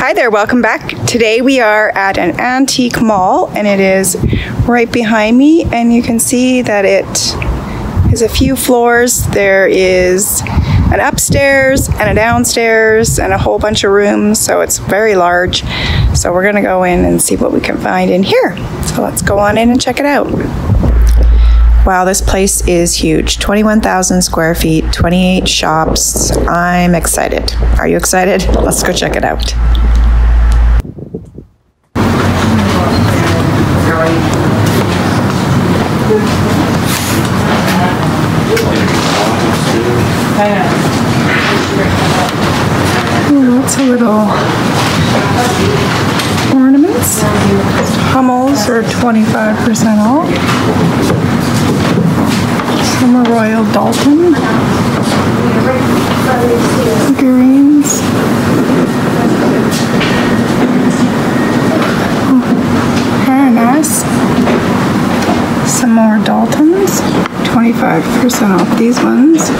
Hi there, welcome back. Today we are at an antique mall and it is right behind me and you can see that it is a few floors. There is an upstairs and a downstairs and a whole bunch of rooms, so it's very large. So we're gonna go in and see what we can find in here. So let's go on in and check it out. Wow, this place is huge. 21,000 square feet, 28 shops. I'm excited. Are you excited? Let's go check it out. Lots of little ornaments. Hummels are 25% off. Are Royal Doulton. Figurines. Very nice. Some more Doultons. 25% off these ones.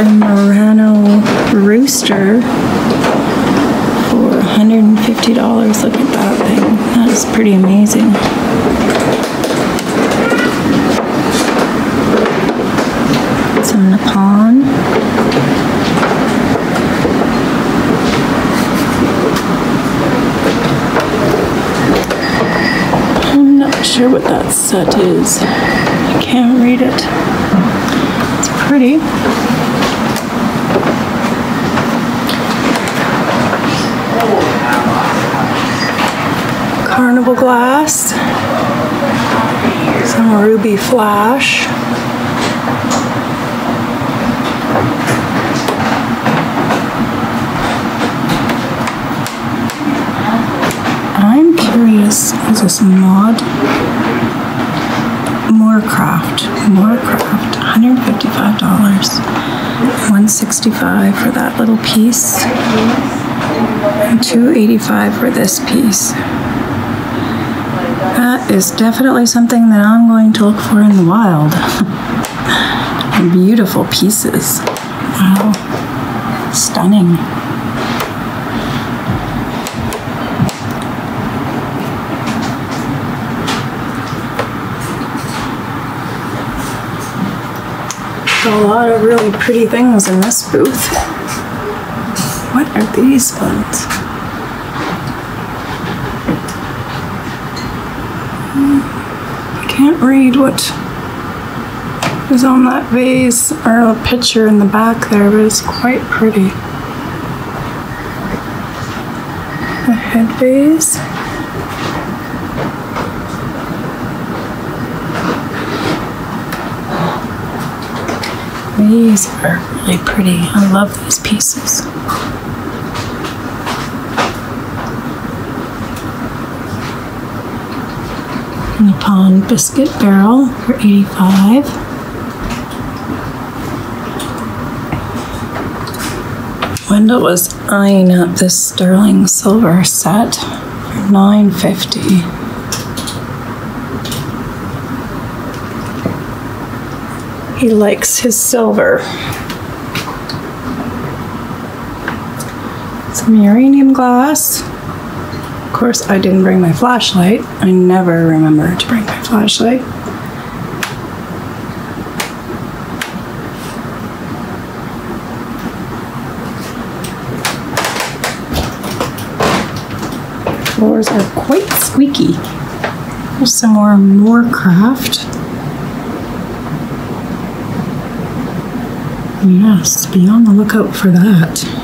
a Murano rooster $150. Look at that thing. That's pretty amazing. Some Nippon. I'm not sure what that set is. I can't read it. It's pretty. Glass, some ruby flash. I'm curious, is this mod? Moorcroft, Moorcroft, $155. 165 for that little piece and 285 for this piece. Is definitely something that I'm going to look for in the wild. Beautiful pieces. Wow. Stunning. A lot of really pretty things in this booth. What are these ones? I read what is on that vase or a picture in the back there, but it's quite pretty. A head vase. These are really pretty. I love these pieces. Nippon biscuit barrel for 85. Wendell was eyeing up this sterling silver set for 950. He likes his silver. Some uranium glass. Of course, I didn't bring my flashlight. I never remember to bring my flashlight. Floors are quite squeaky. There's some more Moorcroft. Yes, be on the lookout for that.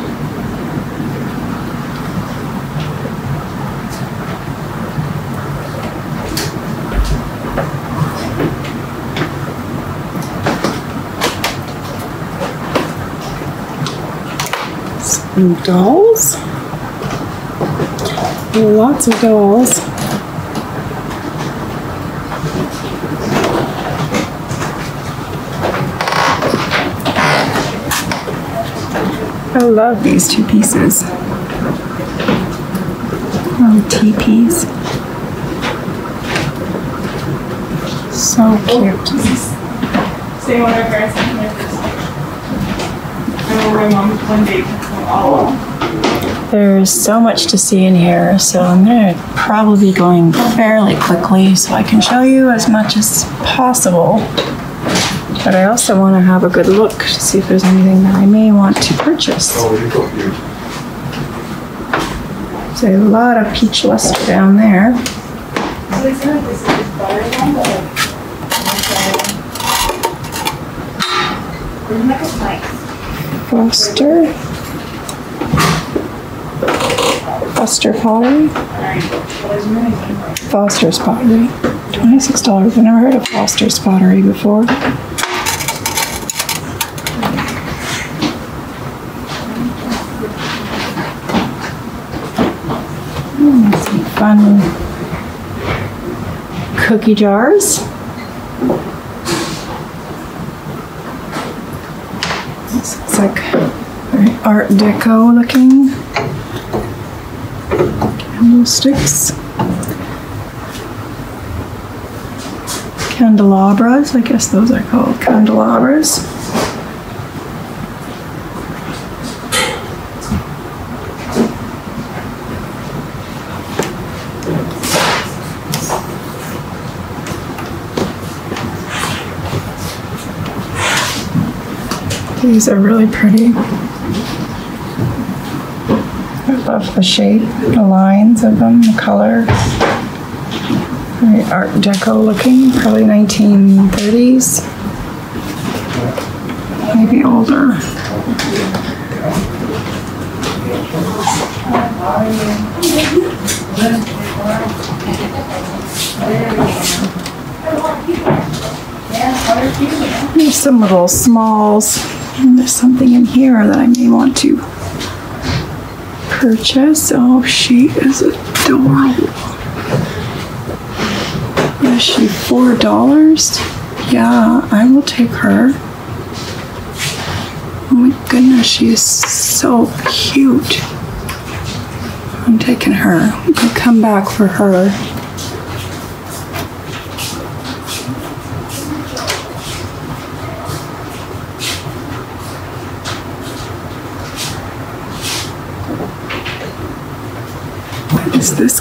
Some dolls. Lots of dolls. I love these two pieces. Little teepees. So cute. Same when our parents. I remember my mom one day. There's so much to see in here, so I'm gonna probably be going fairly quickly so I can show you as much as possible. But I also want to have a good look to see if there's anything that I may want to purchase. There's a lot of peach luster down there. So they said this is butter one, but like. Isn't that just nice? Foster. Foster pottery. Foster's pottery. Twenty-six dollars. I've never heard of Foster's pottery before. Hmm, fun cookie jars. This looks like very Art Deco looking candlesticks. candelabras. I guess those are called candelabras. These are really pretty. Love the shape, the lines of them, the color. Very Art Deco looking, probably 1930s. Maybe older. There's some little smalls. And there's something in here that I may want to purchase. Oh, she is adorable. Is she four dollars? Yeah, I will take her. Oh my goodness, she is so cute. I'm taking her. I'll come back for her.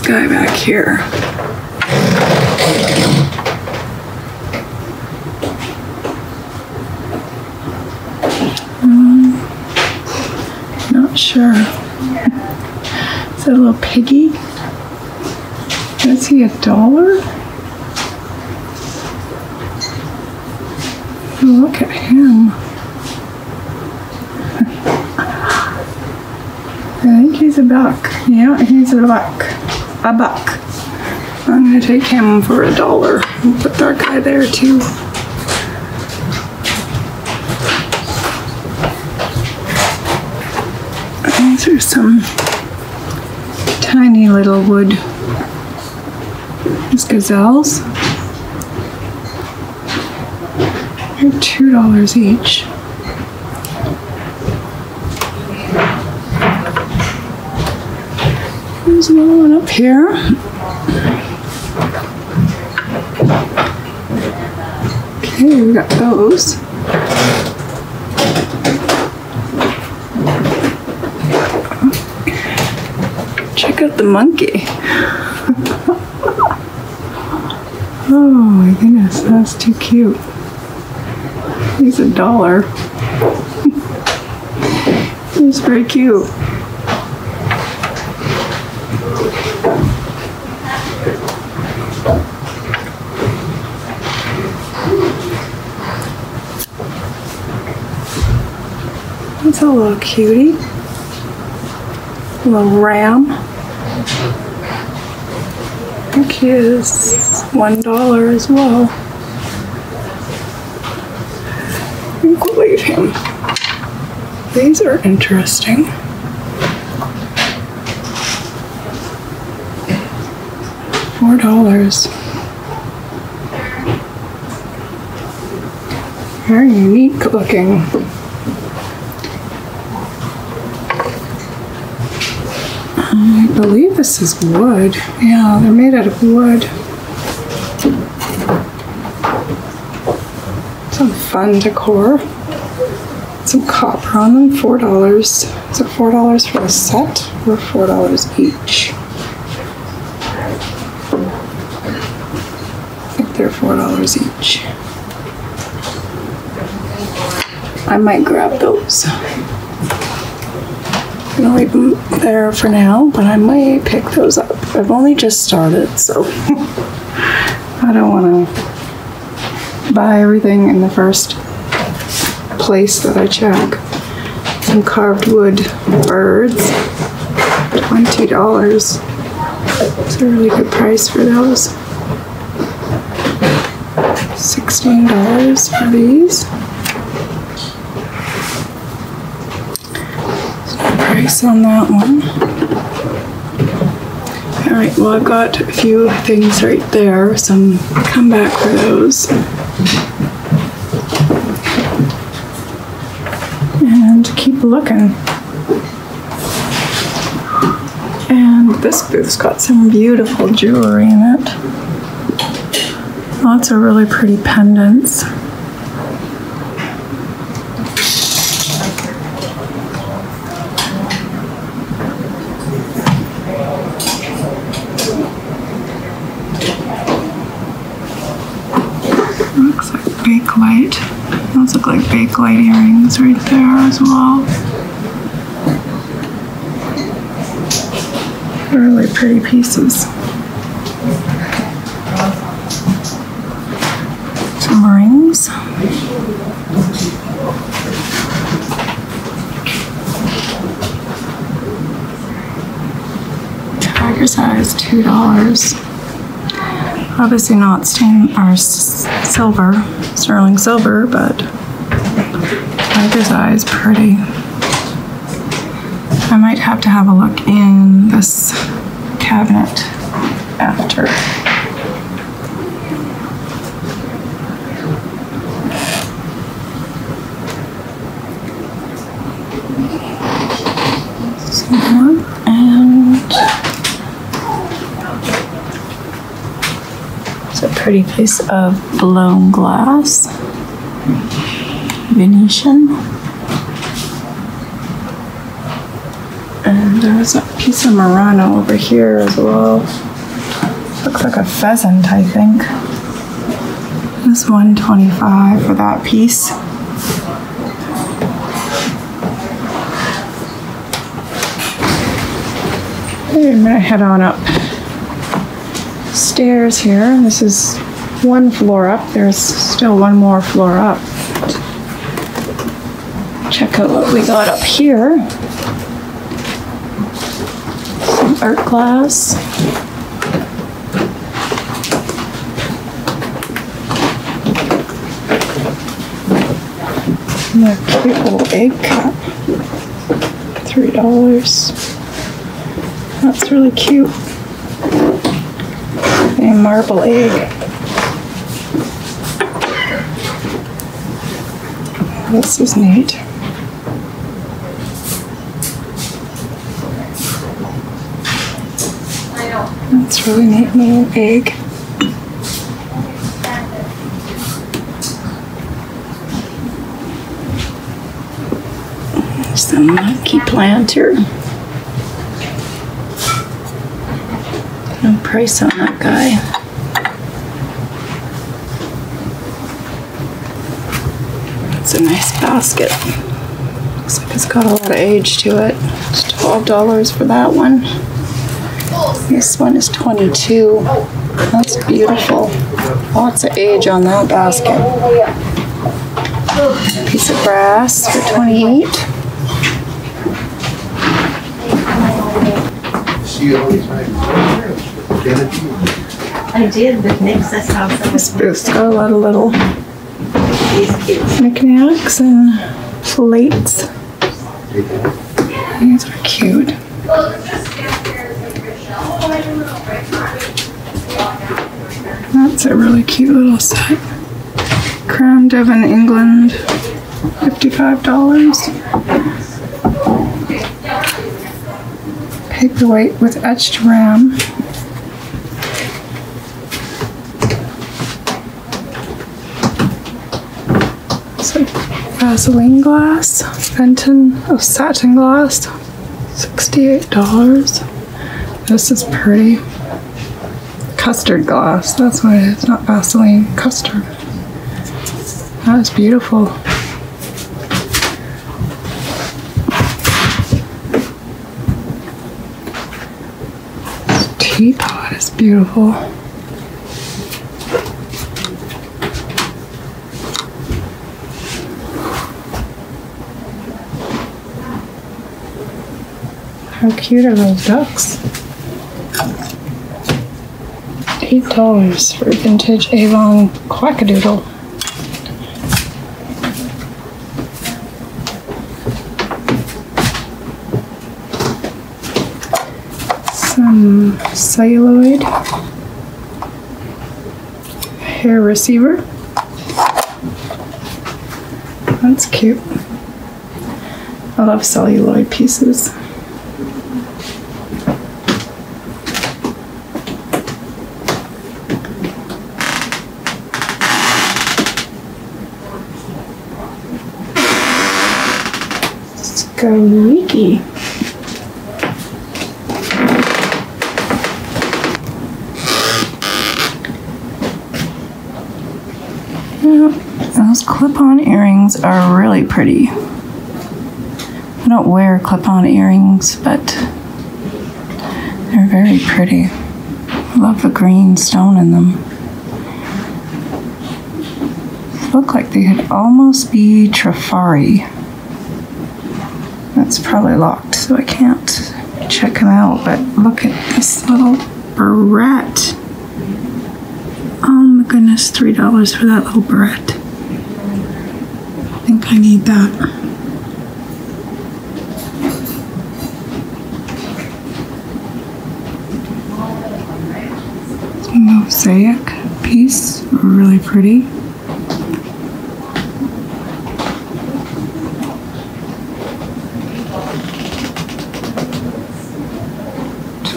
Guy back here? Hmm. Not sure. Is that a little piggy? Is he a dollar? Oh, look at him. I think he's a buck. Yeah, he's a buck. A buck. I'm gonna take him for a dollar. and Put that guy there too. These are some tiny little wood these gazelles. They're two dollars each. Another one up here. Okay, we got those. Check out the monkey. oh my goodness, that's too cute. He's a dollar. He's very cute. A little cutie. A little ram. He is one dollar as we'll leave him. These are interesting. Four dollars. Very unique looking. I believe this is wood. Yeah, they're made out of wood. Some fun decor. Some copper on them, four dollars. Is it four dollars for a set or four dollars each? I think they're four dollars each. I might grab those. I'm gonna leave them there for now, but I might pick those up. I've only just started, so I don't want to buy everything in the first place that I check. Some carved wood birds, twenty dollars. It's a really good price for those. Sixteen dollars for these. On that one. All right, well, I've got a few things right there, some come back for those. And keep looking. And this booth's got some beautiful jewelry in it. Lots of really pretty pendants. Looks like Bakelite. Those Bakelite earrings right there as well. Really pretty pieces. Some rings. Tiger's eye, two dollars. Obviously not stain or silver, sterling silver, but tiger's eye is pretty. I might have to have a look in this cabinet after. And It's a pretty piece of blown glass. Venetian. And there's a piece of Murano over here as well. Looks like a pheasant, I think. This 125 for that piece. I'm gonna head on up stairs here. This is one floor up. There's still one more floor up. Check out what we got up here. Some art glass. And a cute little egg cup. Three dollars. That's really cute. A marble egg. This is neat. That's really neat little egg. Some monkey planter. No price on that guy. It's a nice basket. Looks like it's got a lot of age to it. It's twelve dollars for that one. This one is twenty-two. That's beautiful. Lots of age on that basket. Piece of brass for twenty-eight. See all these magazines. Get it? I did with Nick's, some This booth's got a lot of little of these kids. knickknacks and plates. These are cute. That's a really cute little set. Crown Devon, England, $55. Paperweight with etched ram. So Vaseline glass, Fenton of satin glass, $68. This is pretty. Custard glass, that's what it is, not Vaseline, custard. That is beautiful. This teapot is beautiful. How cute are those ducks? Eight dollars for vintage Avon quackadoodle. Some celluloid hair receiver. That's cute. I love celluloid pieces. Yeah, those clip-on earrings are really pretty. I don't wear clip-on earrings, but they're very pretty. I love the green stone in them. Look like they could almost be Trifari. That's probably locked, so I can't check them out. But look at this little barrette. Oh my goodness, three dollars for that little barrette. I think I need that. Mosaic piece, really pretty.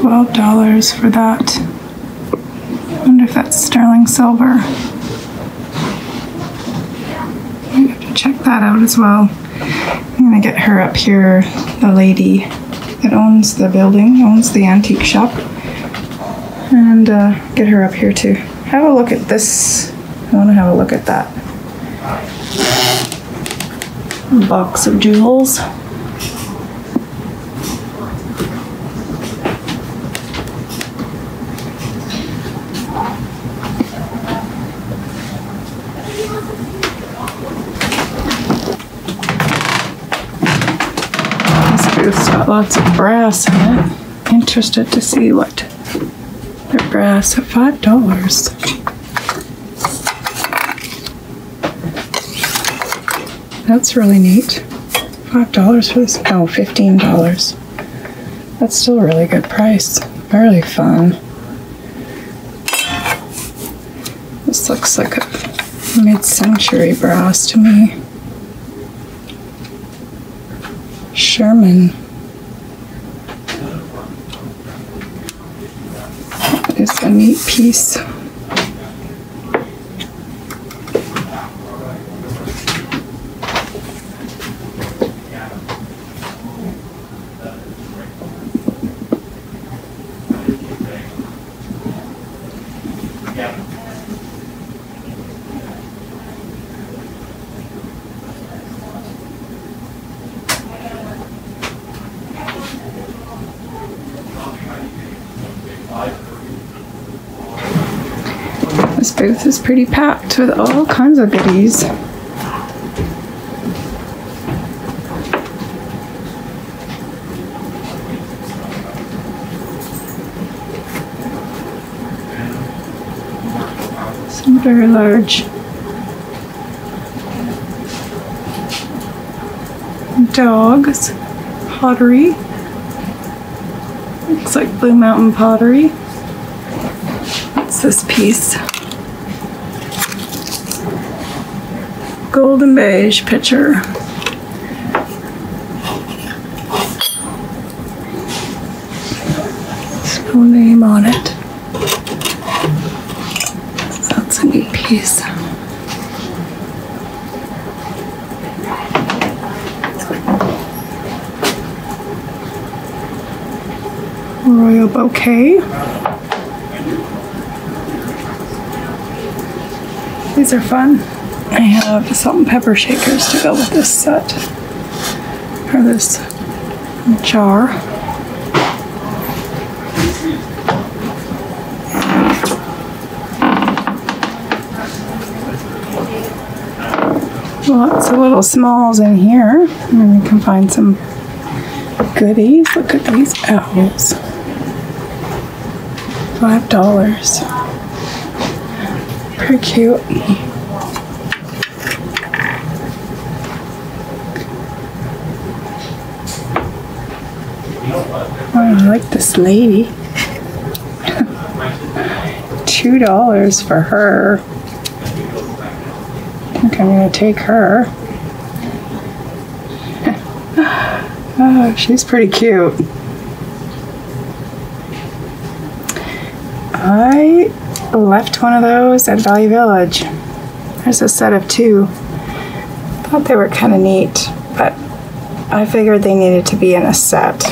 Twelve dollars for that. I wonder if that's sterling silver. I have to check that out as well. I'm gonna get her up here, the lady that owns the building, owns the antique shop, and uh, get her up here to have a look at this. I want to have a look at that box of jewels. This booth's lots of brass in it. Interested to see what their brass at five dollars. That's really neat. Five dollars for this? Oh, fifteen dollars. That's still a really good price. Really fun. This looks like a mid-century brass to me. Sherman. A neat piece. This booth is pretty packed with all kinds of goodies. Some very large dogs, pottery. Looks like Blue Mountain pottery. What's this piece? golden beige pitcher. School name on it. That's a neat piece. Royal Bouquet. These are fun. I have salt and pepper shakers to go with this set. Or this jar. Lots of little smalls in here. And we can find some goodies. Look at these owls. Five dollars. Pretty cute. Oh, I like this lady. Two dollars for her. I think I'm gonna take her. oh, she's pretty cute. I left one of those at Valley Village. There's a set of two. Thought they were kind of neat, but I figured they needed to be in a set.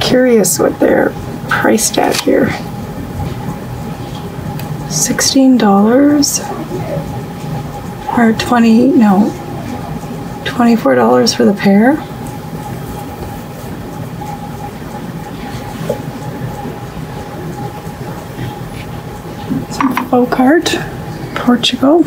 Curious what they're priced at here. $16 or 20 no $24 for the pair. Some folk art, Portugal.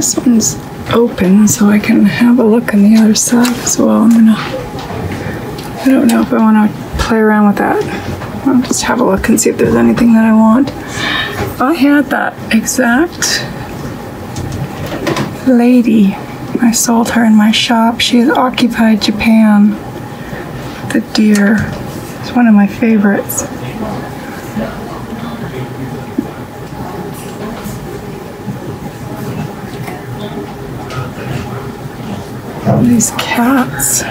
This one's open, so I can have a look on the other side as well. I'm gonna. I don't know if I want to play around with that. I'll just have a look and see if there's anything that I want. I had that exact lady. I sold her in my shop. She has occupied Japan. The deer. It's one of my favorites. These cats.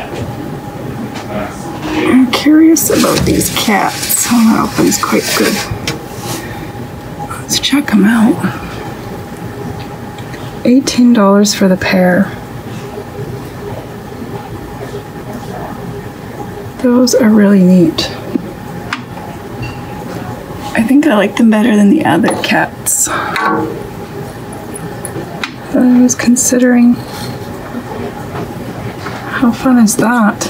I'm curious about these cats. Oh, that opens quite good. Let's check them out. $18 for the pair. Those are really neat. I think I like them better than the other cats. I was considering how fun is that?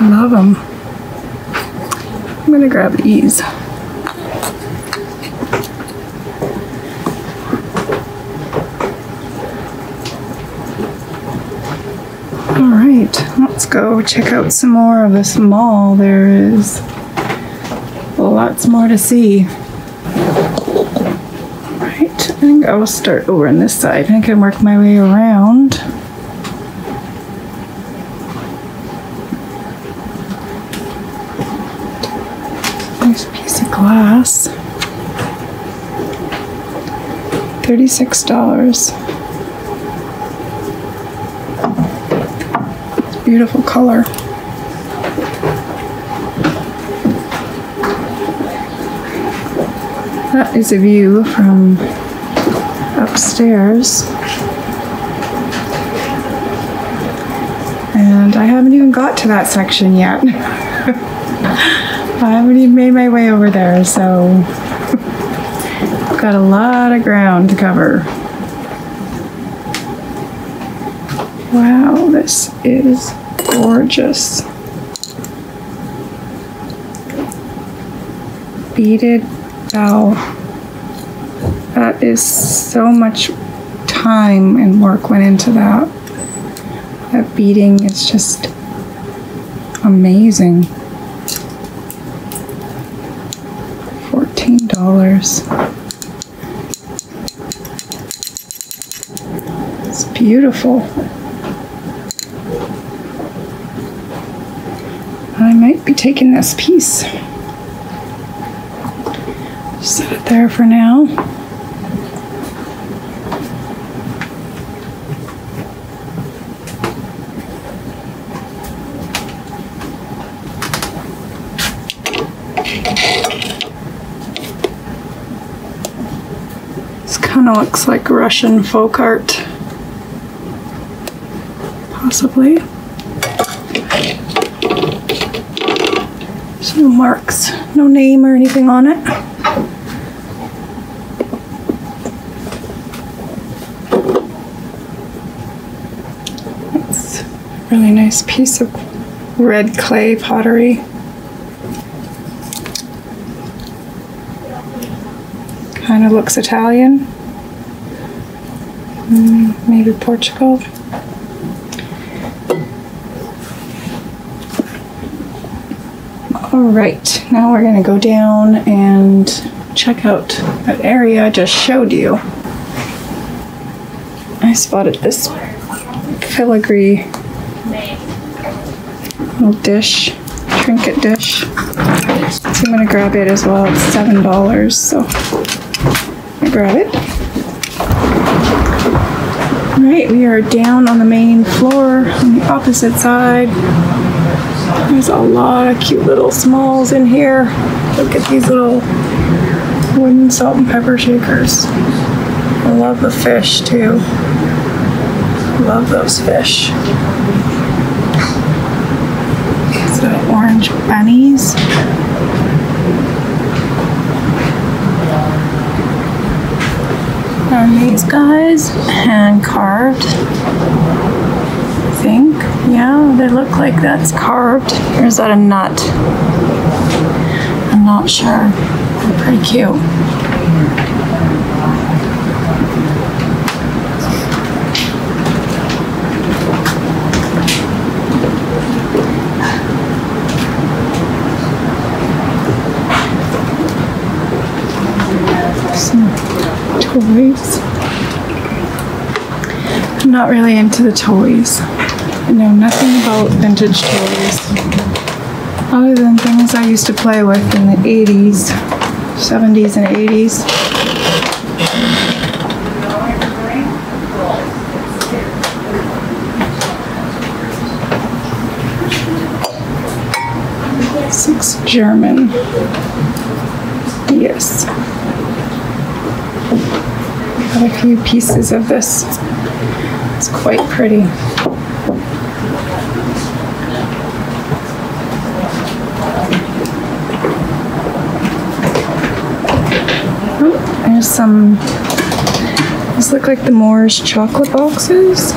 I love them. I'm gonna grab these. All right, let's go check out some more of this mall. There is lots more to see. Right, I think I will start over on this side. I can work my way around. Nice piece of glass. Thirty-six dollars. Beautiful color. That is a view from upstairs. And I haven't even got to that section yet. I haven't even made my way over there, so I've got a lot of ground to cover. Wow, this is gorgeous. Beaded bow. That is so much time and work went into that. That beading is just amazing. Fourteen dollars. It's beautiful. I might be taking this piece. Set it there for now. Kind of looks like Russian folk art. Possibly. There's no marks, no name or anything on it. It's a really nice piece of red clay pottery. Kind of looks Italian. Maybe Portugal. All right, now we're gonna go down and check out that area I just showed you. I spotted this filigree little dish, trinket dish. So I'm gonna grab it as well. It's seven dollars, so I grab it. All right, we are down on the main floor on the opposite side. There's a lot of cute little smalls in here. Look at these little wooden salt and pepper shakers. I love the fish too. Love those fish. So orange bunnies. And these guys hand carved. I think. Yeah, they look like that's carved. Or is that a nut? I'm not sure. They're pretty cute. Some toys. I'm not really into the toys. I know nothing about vintage toys. Other than things I used to play with in the 80s, 70s, and 80s. Six German. Yes. Got a few pieces of this. It's quite pretty. Oh, there's some. These look like the Moore's chocolate boxes.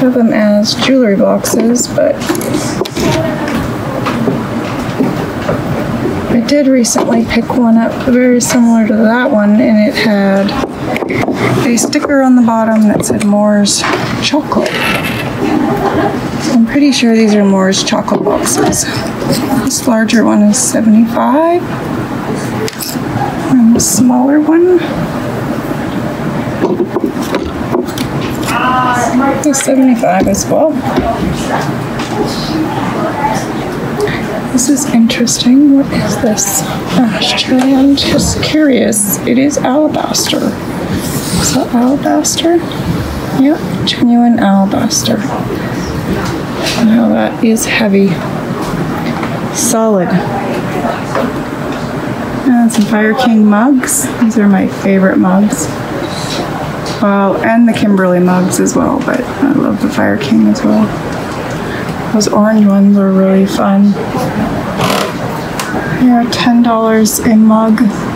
Have them as jewelry boxes, but I did recently pick one up very similar to that one, and it had a sticker on the bottom that said Moore's chocolate. I'm pretty sure these are Moore's chocolate boxes. This larger one is 75. And the smaller one is 75 as well. This is interesting. What is this? Ashtrand. Just curious. It is alabaster. That alabaster? Yep, genuine alabaster. Now that is heavy. Solid. And some Fire King mugs. These are my favorite mugs. Well, and the Kimberly mugs as well, but I love the Fire King as well. Those orange ones are really fun. They're $10 a mug.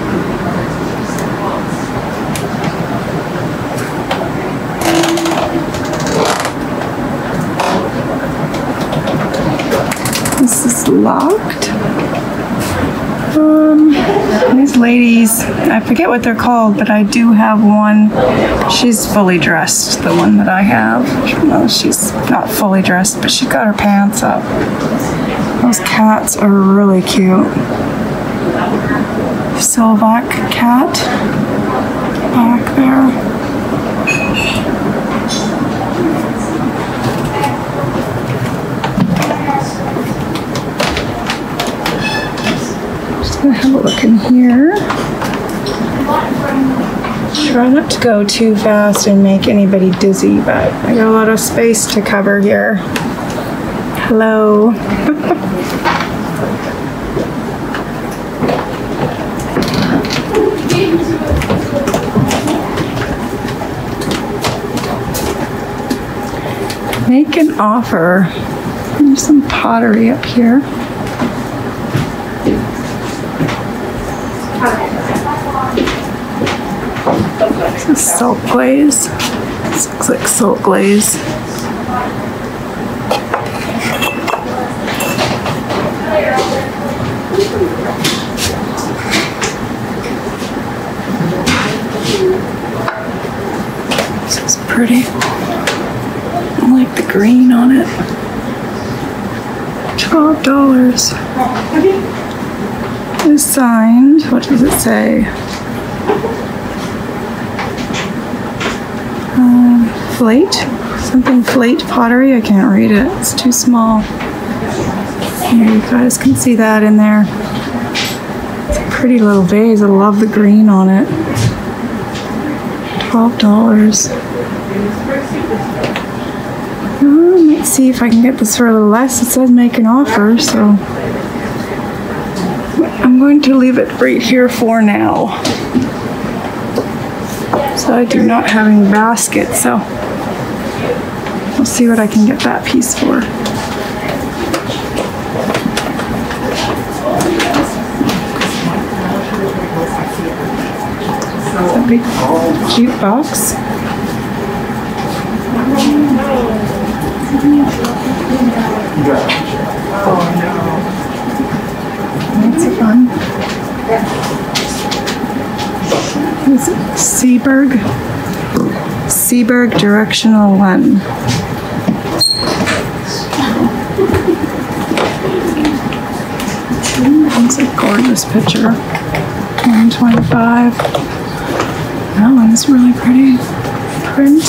Locked. Um, these ladies, I forget what they're called, but I do have one. She's fully dressed, the one that I have. Well, she's not fully dressed, but she's got her pants up. Those cats are really cute. Sylvac cat back there. have a look in here. Try not to go too fast and make anybody dizzy, but I got a lot of space to cover here. Hello. Make an offer. There's some pottery up here. Salt glaze. This looks like salt glaze. This is pretty. I like the green on it. Twelve dollars. Is signed. What does it say? Um, flate? Something flate pottery? I can't read it. It's too small. Here, you guys can see that in there. It's a pretty little vase. I love the green on it. Twelve dollars. Um, let's see if I can get this for a little less. It says make an offer, so I'm going to leave it right here for now. So I do not have any baskets, so we'll see what I can get that piece for. A big, cute box. Oh, That's fun. Is it Seeburg? Seeburg Directional One. That's a gorgeous picture. 125. That one one's really pretty. Print.